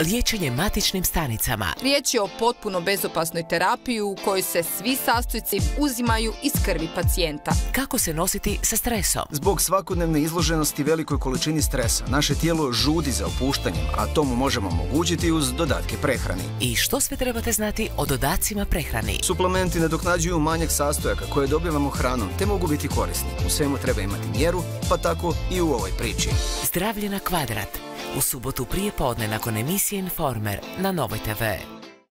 Liječenje matičnim stanicama. Riječ je o potpuno bezopasnoj terapiji u kojoj se svi sastojci uzimaju iz krvi pacijenta. Kako se nositi sa stresom? Zbog svakodnevne izloženosti velikoj količini stresa, naše tijelo žudi za opuštanjem, a to mu možemo omogućiti uz dodatke prehrani. I što sve trebate znati o dodacima prehrani? Suplementi nadoknađuju manjak sastojaka koje dobivamo hranom, te mogu biti korisni. U svemu treba imati mjeru, pa tako i u ovoj priči. Zdravlje na kvadrat. U subotu prije podne nakon emisije Informer na Novoj TV.